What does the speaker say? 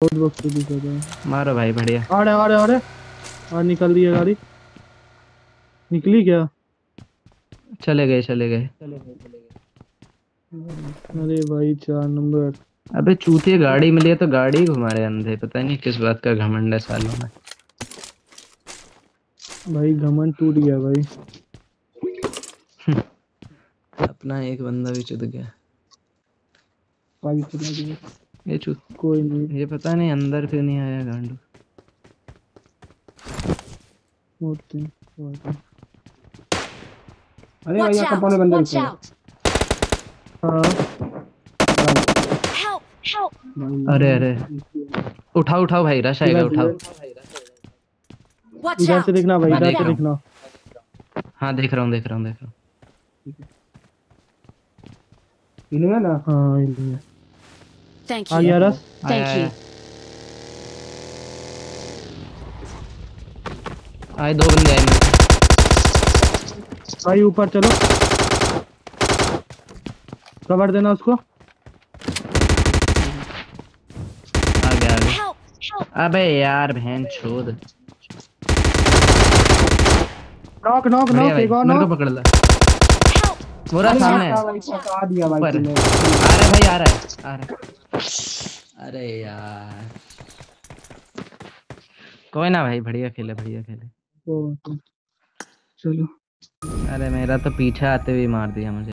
बहुत वक्त दिखा रहा है मारो भाई बढ़िया। आ रहे आ रहे आ रहे और निकल रही है गाड़ी। निकली क्या? चले गए चले गए। अरे भाई चार नंबर। अबे चूतिए गाड़ी मिली है तो गाड़ी घुमा रहे अंधे। पता नहीं किस बात का घमंड है सालों में। भाई घमंड टूट गया भाई। अपना एक बंदा भी चुद गया। ये चूत कोई नहीं ये पता नहीं अंदर क्यों नहीं आया गांडू। अरे भाई यहाँ out! कपड़े बंदे रुके! हाँ। अरे अरे। उठाओ उठाओ भाई रश आएगा उठाओ। इधर से देखना भाई इधर देख से रहा हूँ। देखना। हाँ देख रहा हूँ देख रहा हूँ देख रहा हूँ। इनमें ना? हाँ इधर Thank आ you. गया रस Thank आया, you. आए दो बंदे आए भाई ऊपर चलो कवर देना उसको आ गया आ! Help! अबे यार बहन छोड़ नॉक नॉक नॉक एक और मेरे को नॉक पकड़ ला पूरा सामने है। ऊपर आ रहा है भाई आ रहा है आ रहा। है अरे यार। कोई ना भाई बढ़िया खेले बढ़िया खेले। ओ, चलो। अरे मेरा तो पीछे आते हुए मार दिया मुझे।